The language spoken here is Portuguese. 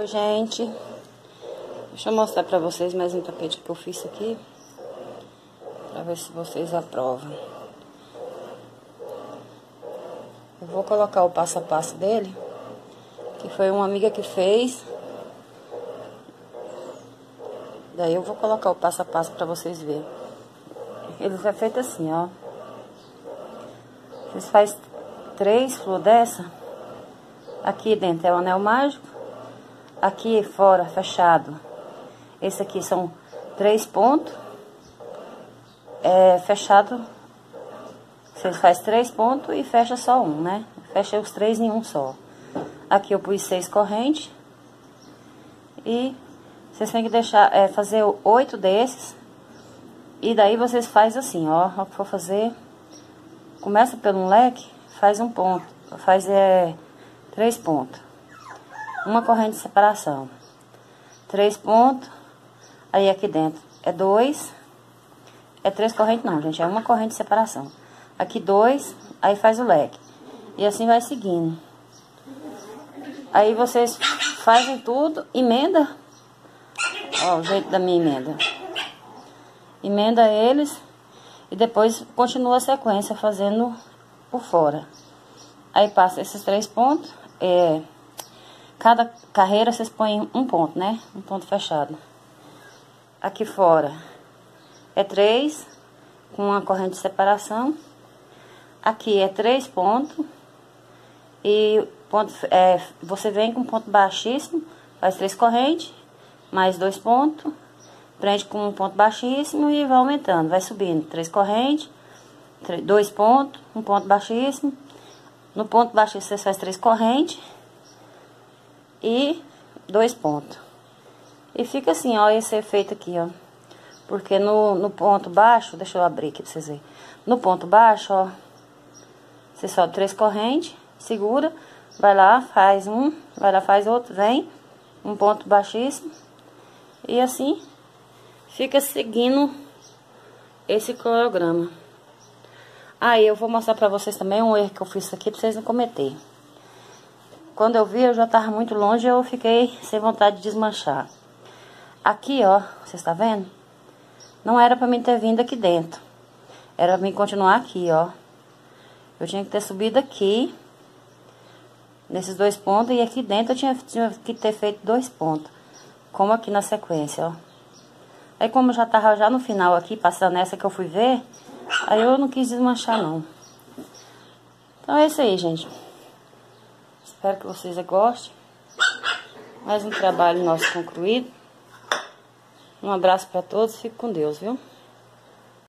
Oi, gente. Deixa eu mostrar pra vocês mais um tapete que eu fiz aqui. Pra ver se vocês aprovam. Eu vou colocar o passo a passo dele. Que foi uma amiga que fez. Daí eu vou colocar o passo a passo pra vocês verem. Ele vai feito assim, ó. Vocês faz três flores dessa. Aqui dentro é o anel mágico. Aqui fora, fechado. Esse aqui são três pontos. É fechado. Você faz três pontos e fecha só um, né? Fecha os três em um só. Aqui eu pus seis correntes. E vocês têm que deixar, é, fazer oito desses. E daí vocês faz assim, ó. Ó, que for fazer. Começa pelo leque, faz um ponto. Faz é, três pontos. Uma corrente de separação. Três pontos. Aí aqui dentro é dois. É três correntes não, gente. É uma corrente de separação. Aqui dois. Aí faz o leque. E assim vai seguindo. Aí vocês fazem tudo, emenda Ó, o jeito da minha emenda. Emenda eles e depois continua a sequência fazendo por fora. Aí passa esses três pontos. É, cada carreira vocês põem um ponto, né? Um ponto fechado. Aqui fora é três com uma corrente de separação. Aqui é três pontos. E ponto, é, você vem com ponto baixíssimo, faz três correntes mais dois pontos, prende com um ponto baixíssimo e vai aumentando, vai subindo. Três correntes, dois pontos, um ponto baixíssimo. No ponto baixíssimo você faz três correntes e dois pontos. E fica assim, ó, esse efeito aqui, ó. Porque no, no ponto baixo, deixa eu abrir aqui pra vocês verem. No ponto baixo, ó, você sobe três correntes, segura, vai lá, faz um, vai lá, faz outro, vem, um ponto baixíssimo, e assim, fica seguindo esse cronograma. Aí eu vou mostrar pra vocês também um erro que eu fiz aqui pra vocês não cometer. Quando eu vi, eu já tava muito longe, eu fiquei sem vontade de desmanchar. Aqui, ó, vocês estão tá vendo? Não era pra mim ter vindo aqui dentro. Era pra mim continuar aqui, ó. Eu tinha que ter subido aqui, nesses dois pontos, e aqui dentro eu tinha, tinha que ter feito dois pontos. Como aqui na sequência, ó. Aí como já tava já no final aqui, passando essa que eu fui ver, aí eu não quis desmanchar não. Então é isso aí, gente. Espero que vocês gostem. Mais um trabalho nosso concluído. Um abraço para todos, fique com Deus, viu?